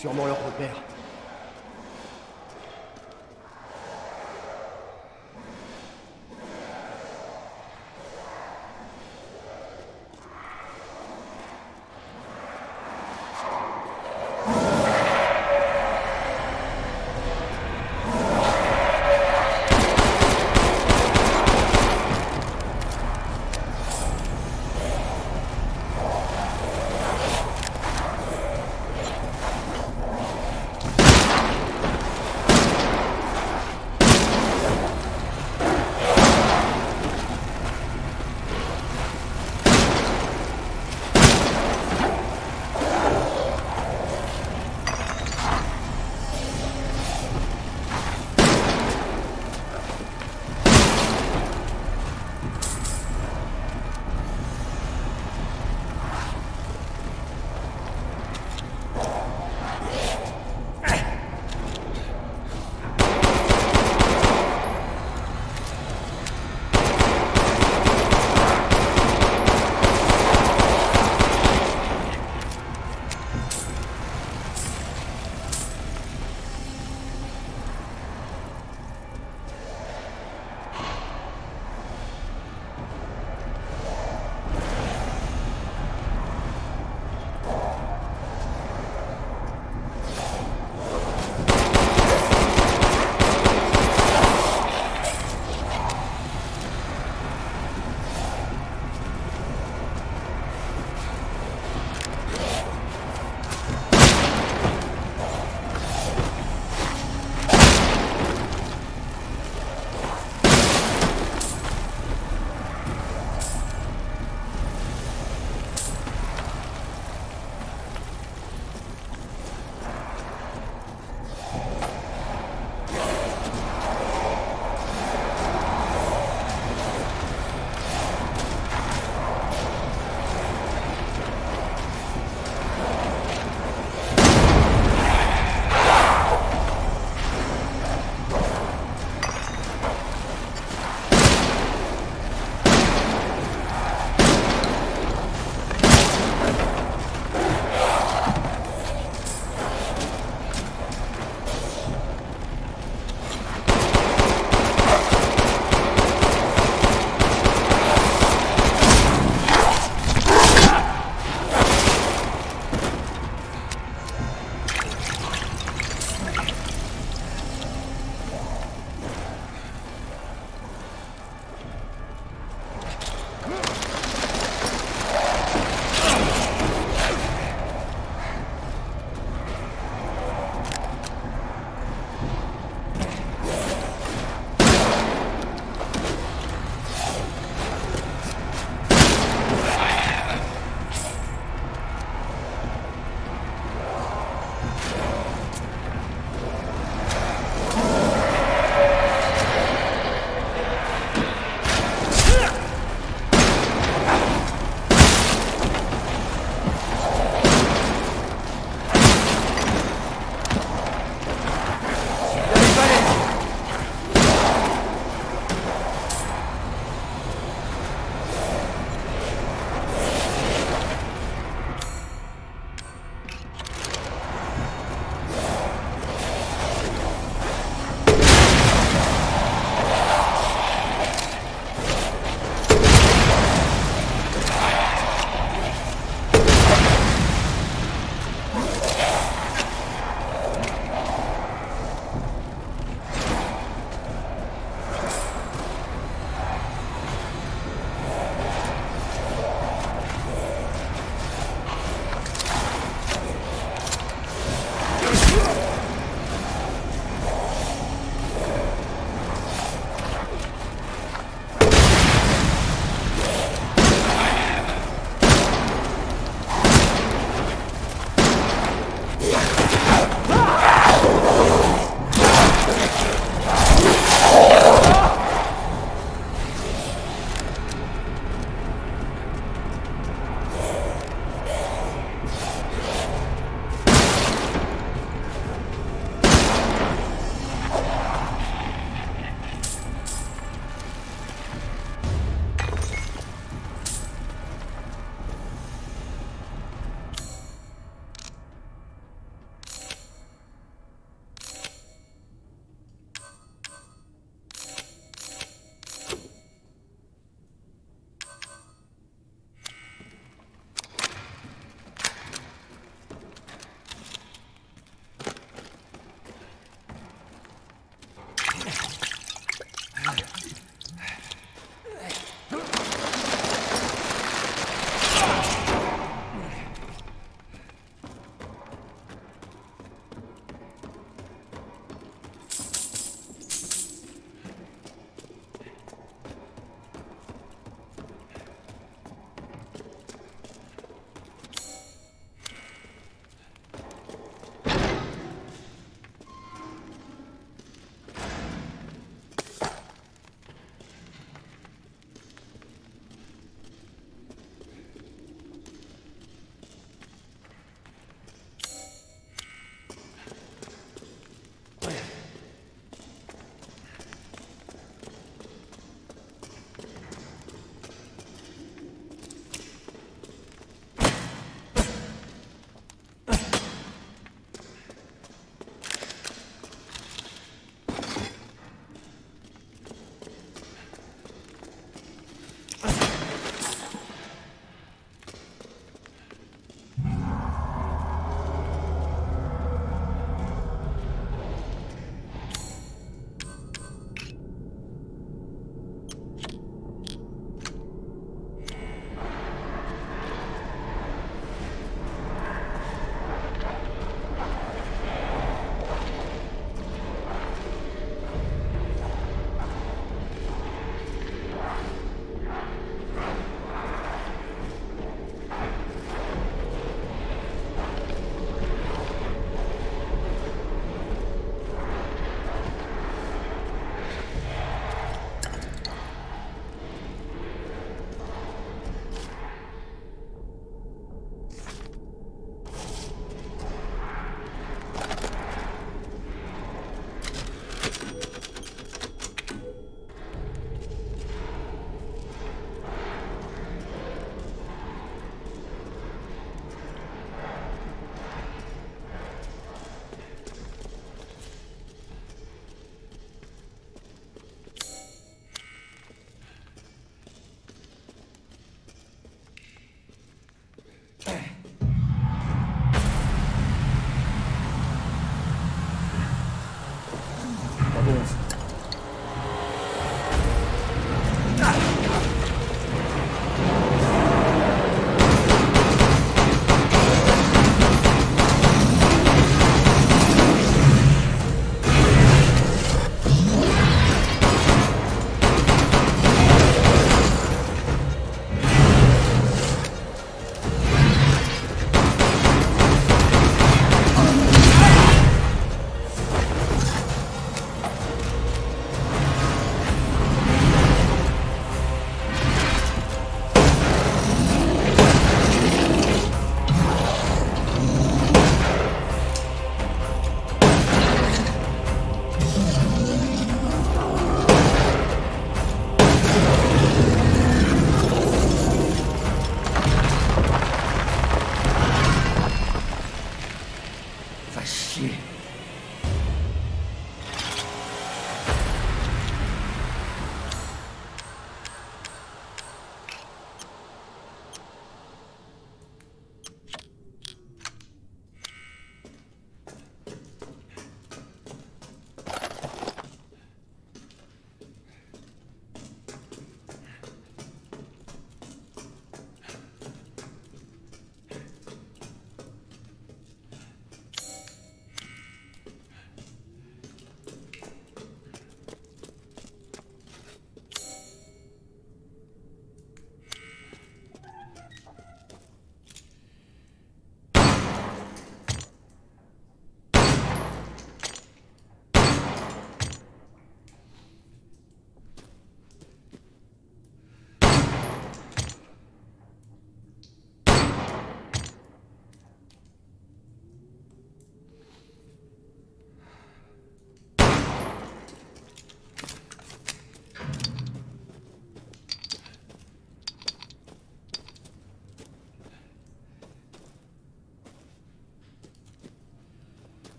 sûrement leur repère.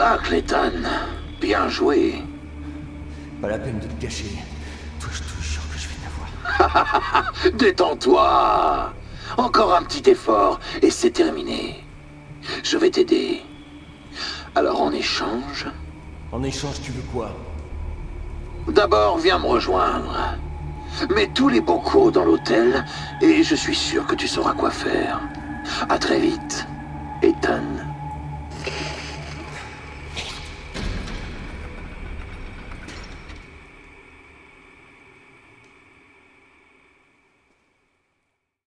Ethan. Bien joué. Pas la peine de te cacher. Toi, je te jure que je vais t'avoir. Détends-toi. Encore un petit effort et c'est terminé. Je vais t'aider. Alors en échange, En échange, tu veux quoi? D'abord viens me rejoindre. Mets tous les bocaux dans l'hôtel et je suis sûr que tu sauras quoi faire. À très vite, Ethan.